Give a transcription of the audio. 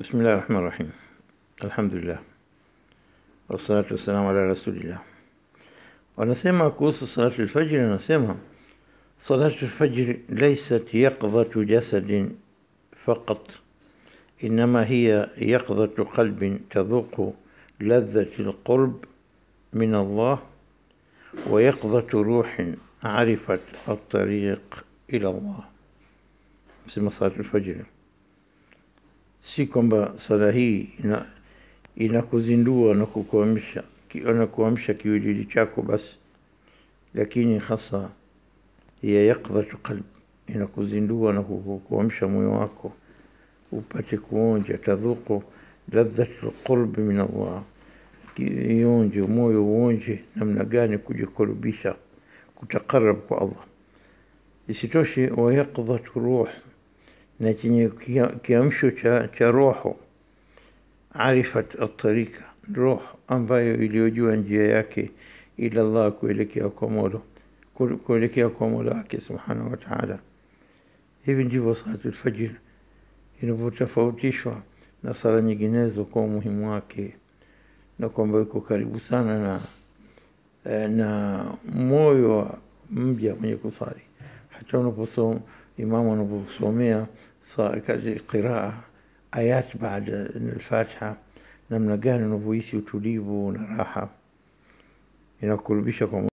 بسم الله الرحمن الرحيم الحمد لله والصلاة والسلام على رسول الله ونسمع كوس صلاة الفجر نسمع صلاة الفجر ليست يقظة جسد فقط إنما هي يقظة قلب تذوق لذة القرب من الله ويقظة روح عرفت الطريق إلى الله نسمع صلاة الفجر si kwamba sala hii ina inakuzindua na kukuamsha na kuamsha kiwiliwili chako basi. Lakini hasa ya yaqdhatu qalb inakuzindua na kukuamsha moyo wako upate kuonja tadhuku ladhatu lqurbi min Allah. Ionje moyo uonje namna gani kujikurubisha kutakarab kwa Allah. Isitoshe wayaqdhatu ruh na chenye kiamsho cha, cha roho arifat atarika roho ambayo iliyojua njia yake ila Allah kuelekea kwa molo kuelekea kwa Mola wake subhanahu wa ta'ala. Hivi ndivyo salatu alfajr inavyotofautishwa na sala nyinginezo kwa umuhimu wake na kwamba iko karibu sana na na moyo wa mja mwenye kusali. حتى ونبو إمام ونبو صومية قراءة آيات بعد الفاتحة نمنا قال نبو وتليبو نراحة إن كل بشكم